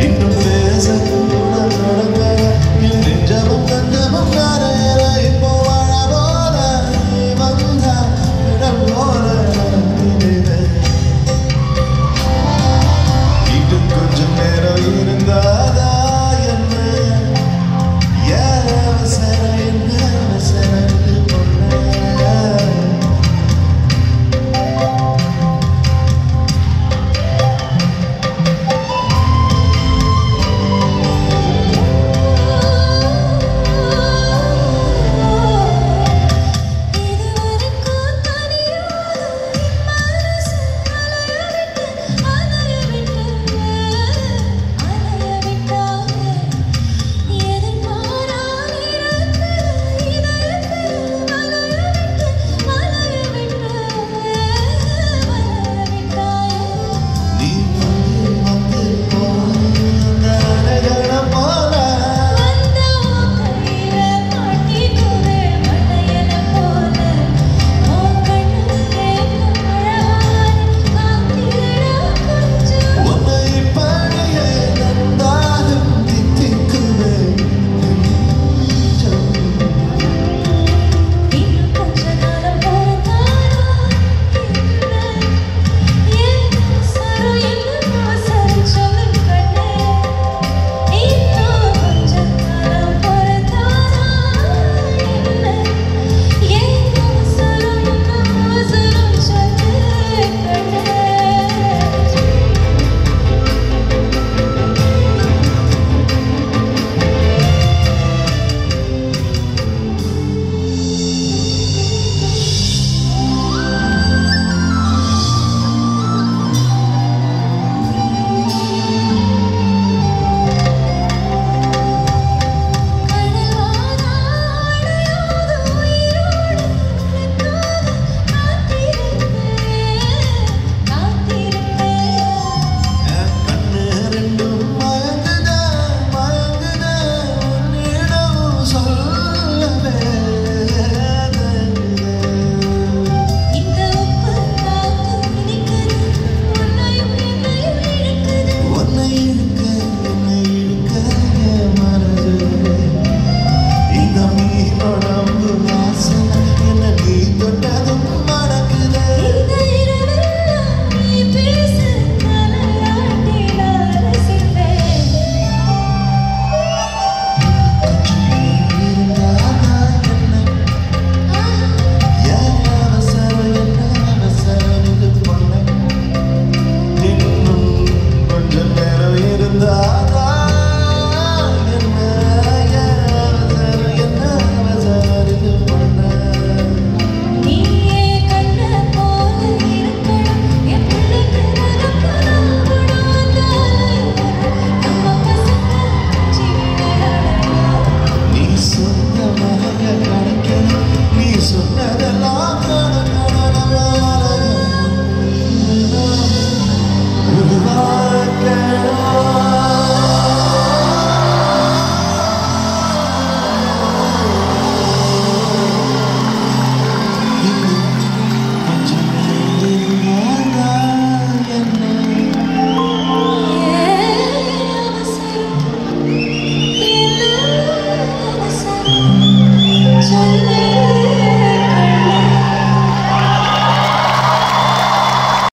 e não pesa